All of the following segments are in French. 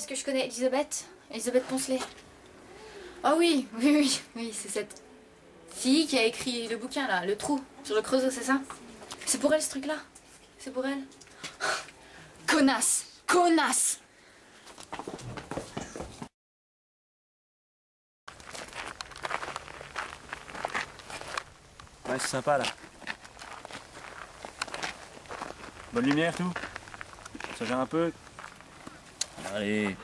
est-ce que je connais Elisabeth? Elisabeth Poncelet. Oh oui, oui, oui, oui, c'est cette fille qui a écrit le bouquin là, Le Trou, sur le Creusot, c'est ça? C'est pour elle ce truc-là? C'est pour elle? Connasse Connasse! Ouais, c'est sympa là. Bonne lumière, tout. Ça gère un peu Allez.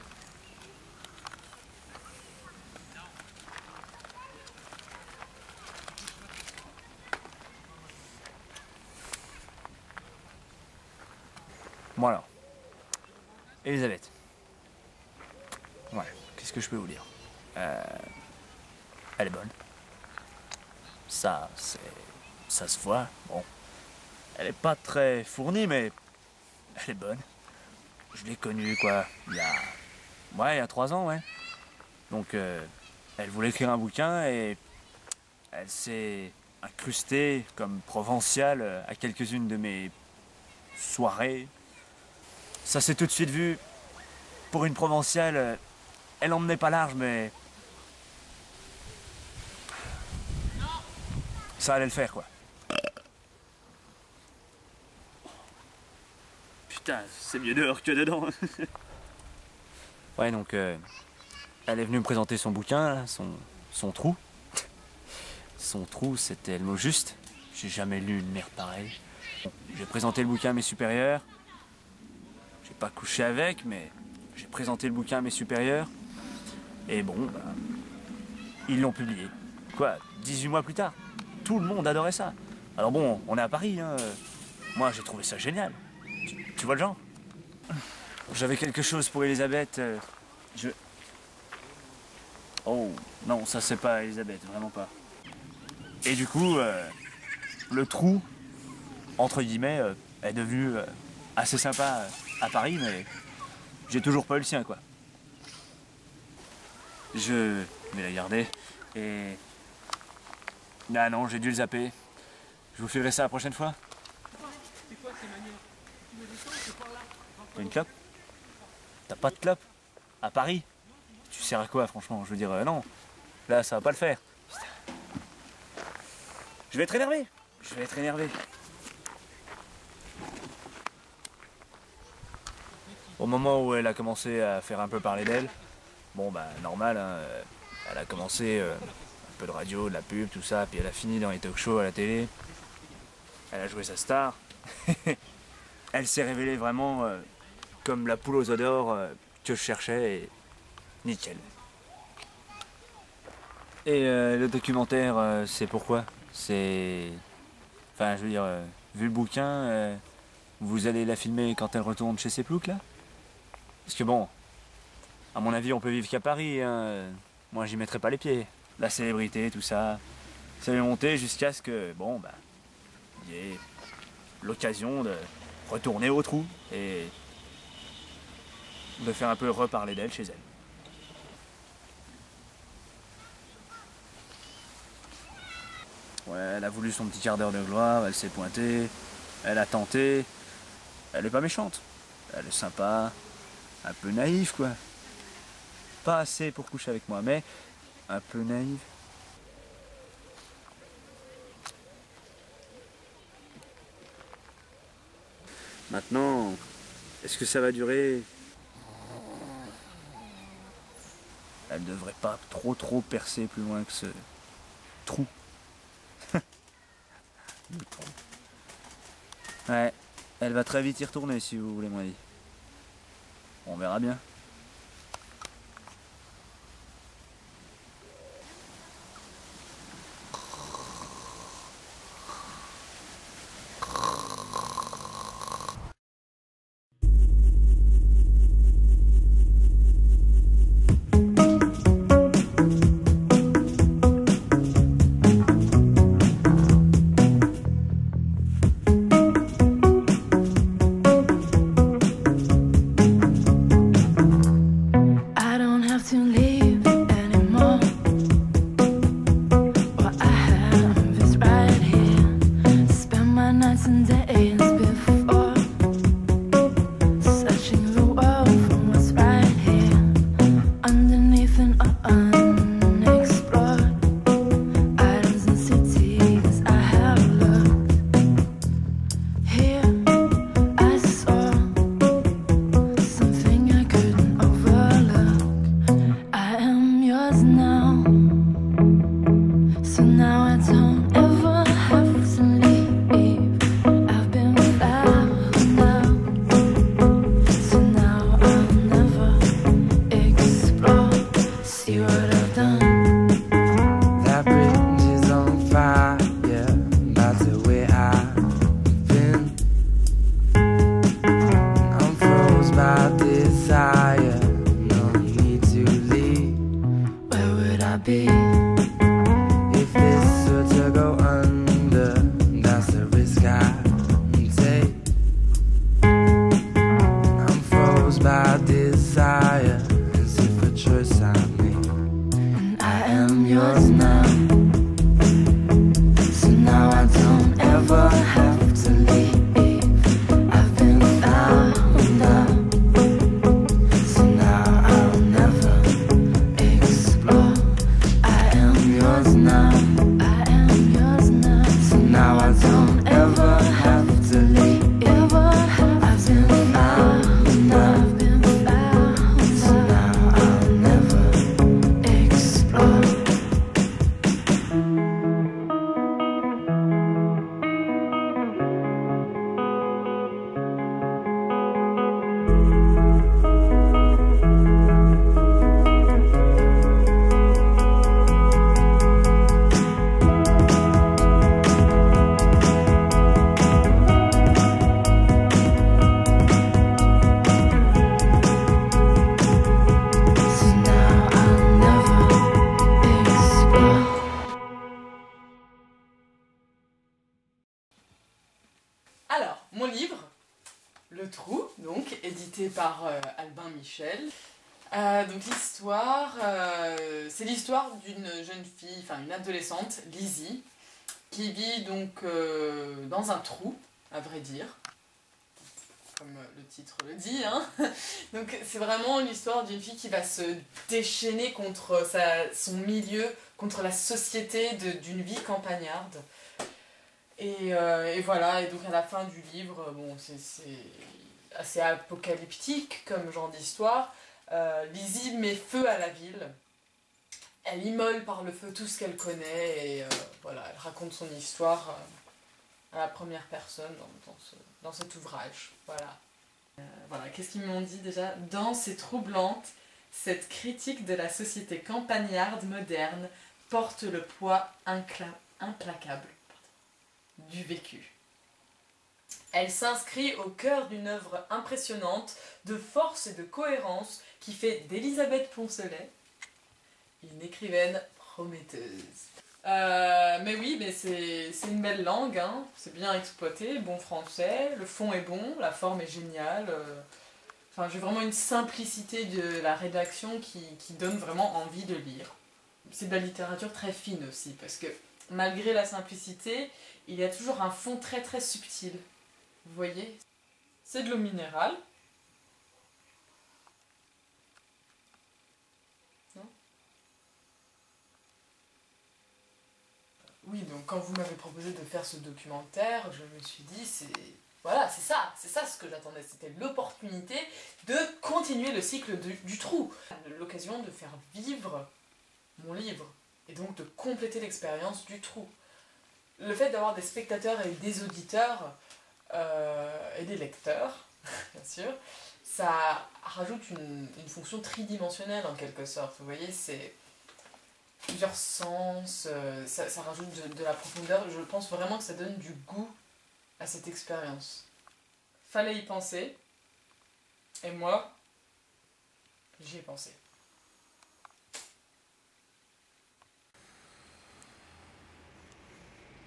Bon alors. Elisabeth. Ouais, qu'est-ce que je peux vous dire? Euh, Elle est bonne. Ça, c'est. Ça se voit. Bon. Elle est pas très fournie, mais. Elle est bonne. Je l'ai connue, quoi, il y a. Ouais, il y a trois ans, ouais. Donc, euh, elle voulait écrire un bouquin et. Elle s'est incrustée comme provinciale à quelques-unes de mes soirées. Ça s'est tout de suite vu. Pour une provinciale, elle emmenait pas large, mais. Ça allait le faire, quoi. Putain, c'est mieux dehors que dedans. ouais, donc, euh, elle est venue me présenter son bouquin, son trou. Son trou, c'était le mot juste. J'ai jamais lu une merde pareille. J'ai présenté le bouquin à mes supérieurs. J'ai pas couché avec, mais j'ai présenté le bouquin à mes supérieurs. Et bon, bah, ils l'ont publié. Quoi, 18 mois plus tard? Tout le monde adorait ça. Alors bon, on est à Paris, hein. Moi, j'ai trouvé ça génial. Tu, vois le genre? J'avais quelque chose pour Elisabeth. euh, je. Oh, non, ça c'est pas Elisabeth, vraiment pas. Et du coup, euh, le trou, entre guillemets, euh, est devenu assez sympa à Paris, mais j'ai toujours pas eu le sien, quoi. Je vais la garder. Et. Ah non, j'ai dû le zapper. Je vous filerai ça la prochaine fois. T'as une clope T'as pas de clope À Paris? Tu sers à quoi, franchement? Je veux dire, euh, non. Là, ça va pas le faire. Je vais être énervé. Je vais être énervé. Au moment où elle a commencé à faire un peu parler d'elle, bon bah normal, hein, euh, elle a commencé euh, un peu de radio, de la pub, tout ça, puis elle a fini dans les talk shows à la télé. Elle a joué sa star. elle s'est révélée vraiment euh, comme la poule aux œufs euh, que je cherchais et nickel. Et euh, le documentaire, c'est pourquoi? C'est. Enfin, je veux dire, vu le bouquin, vous allez la filmer quand elle retourne chez ses ploucs, là? Parce que bon, à mon avis, on peut vivre qu'à Paris. hein. Moi, j'y mettrai pas les pieds. La célébrité, tout ça, ça va monter jusqu'à ce que, bon, bah, il y ait l'occasion de retourner au trou et de faire un peu reparler d'elle chez elle. Ouais, elle a voulu son petit quart d'heure de gloire, elle s'est pointée, elle a tenté. Elle est pas méchante. Elle est sympa, un peu naïve quoi. Pas assez pour coucher avec moi, mais un peu naïve. Maintenant, est-ce que ça va durer? Elle devrait pas trop trop percer plus loin que ce trou. Le trou. Ouais, elle va très vite y retourner si vous voulez mon avis. On verra bien. See I've done. That bridge is on fire, that's the way I've been. I'm froze by desire, no need to leave. Where would I be? If this were to go under, that's the risk I take. I'm froze by desire, Le Trou, donc, édité par euh, Albin Michel. Euh, donc l'histoire, euh, c'est l'histoire d'une jeune fille, enfin une adolescente, Lizzie, qui vit donc dans un trou, à vrai dire, comme le titre le dit. Hein. Donc c'est vraiment l'histoire d'une fille qui va se déchaîner contre son milieu, contre la société d'une vie campagnarde. Et, euh, et voilà, et donc à la fin du livre, bon, c'est assez apocalyptique comme genre d'histoire. Euh, Lizzie met feu à la ville. Elle immole par le feu tout ce qu'elle connaît et euh, voilà, elle raconte son histoire euh, à la première personne dans, dans, ce- dans cet ouvrage. Voilà. Euh, voilà, qu'est-ce qu'ils m'ont dit déjà? Dense et troublante, cette critique de la société campagnarde moderne porte le poids implacable du vécu. Elle s'inscrit au cœur d'une œuvre impressionnante de force et de cohérence qui fait d'Elisabeth Poncelet une écrivaine prometteuse. Euh, mais oui, mais c'est une belle langue, hein. c'est bien exploité, bon français, le fond est bon, la forme est géniale. euh. Enfin, j'ai vraiment une simplicité de la rédaction qui donne vraiment envie de lire. C'est de la littérature très fine aussi, parce que malgré la simplicité, il y a toujours un fond très très subtil. Vous voyez? C'est de l'eau minérale. Non? Oui, donc quand vous m'avez proposé de faire ce documentaire, je me suis dit, c'est... Voilà, c'est ça, c'est ça ce que j'attendais. C'était l'opportunité de continuer le cycle du, du trou. L'occasion de faire vivre mon livre. Et donc de compléter l'expérience du trou le fait d'avoir des spectateurs et des auditeurs euh, et des lecteurs, bien sûr, ça rajoute une, fonction tridimensionnelle en quelque sorte. Vous voyez, c'est plusieurs sens, euh, ça, rajoute de la profondeur. Je pense vraiment que ça donne du goût à cette expérience. Fallait y penser. Et moi, j'y ai pensé.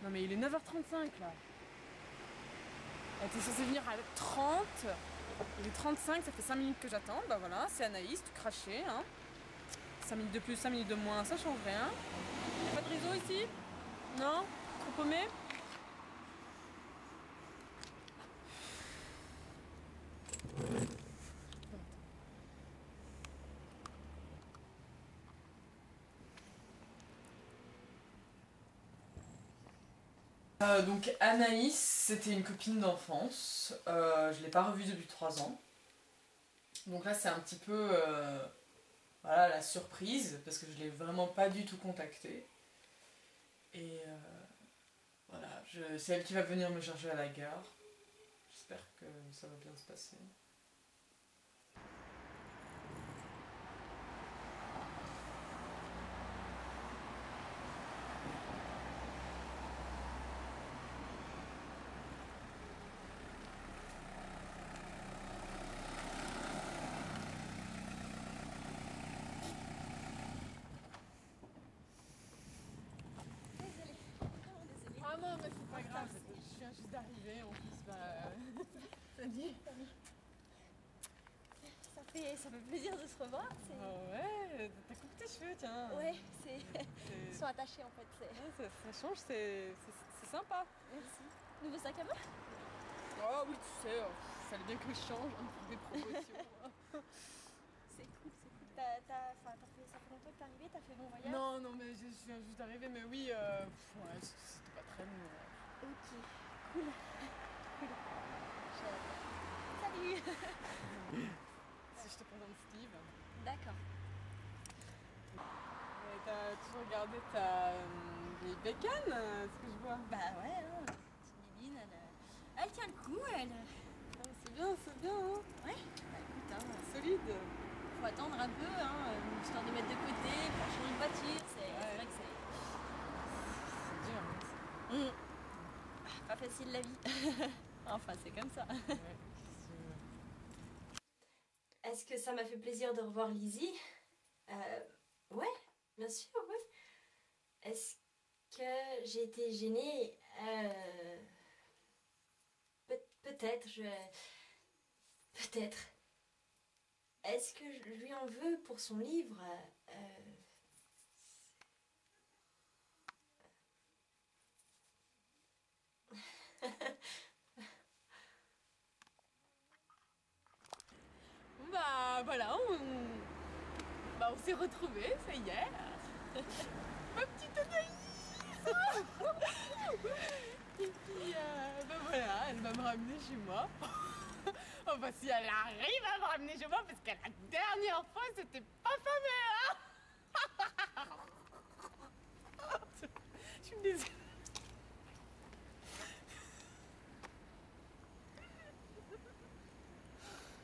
Non mais il est 9h35 là. Elle était censée venir à 30. Il est 35, ça fait 5 minutes que j'attends. Bah voilà, c'est Anaïs, tout craché. Hein. 5 minutes de plus, 5 minutes de moins, ça change rien. Pas de réseau ici? Non? Trop paumé Euh, donc Anaïs, c'était une copine d'enfance. Euh, je l'ai pas revue depuis 3 ans. Donc là, c'est un petit peu euh, la surprise parce que je l'ai vraiment pas du tout contactée. Et voilà, c'est elle qui va venir me chercher à la gare. J'espère que ça va bien se passer. Ah non, mais c'est pas grave, je viens juste d'arriver en plus. Bah, Salut. Ça fait, ça fait plaisir de se revoir. Ah ouais, t'as coupé tes cheveux, tiens. Ouais, c'est... Ils sont attachés en fait. Ouais, ça, ça change, c'est, sympa. Merci. Nouveau sac à main? Oh oui, tu sais, oh, fallait bien que je change hein, des promotions. C'est cool, c'est cool. Fait, ça fait longtemps que t'es arrivé, t'as fait bon voyage? Non, non, mais je je viens juste d'arriver, mais oui, euh, ouais, ouais. Ok, cool. cool. Salut Si je te présente Steve. D'accord. T'as toujours regardé ta euh, vieille bécane, euh, ce que je vois. Bah ouais, hein, petite bibine, elle, euh, elle tient le coup, elle. Ah, c'est bien, c'est bien, hein. Bah écoute, hein, solide. faut attendre un peu, hein, euh, histoire de mettre de côté, pour changer de voiture, c'est, c'est Ouais. vrai que c'est... C'est dur, hein. Mm. Pas facile la vie. enfin, c'est comme ça. Est-ce que ça m'a fait plaisir de revoir Lizzie? Euh, Ouais, bien sûr, oui. Est-ce que j'ai été gênée? Euh, peut- Peut-être, je... Peut-être. Est-ce que je lui en veux pour son livre? Euh, bah voilà, on, bah, on s'est retrouvés, ça y est. Ma petite Anaïs Et puis, euh, bah voilà, elle va me ramener chez moi. enfin, oh, bah, si elle arrive à me ramener chez moi, parce que la dernière fois, c'était pas fameux, hein Je suis désolée.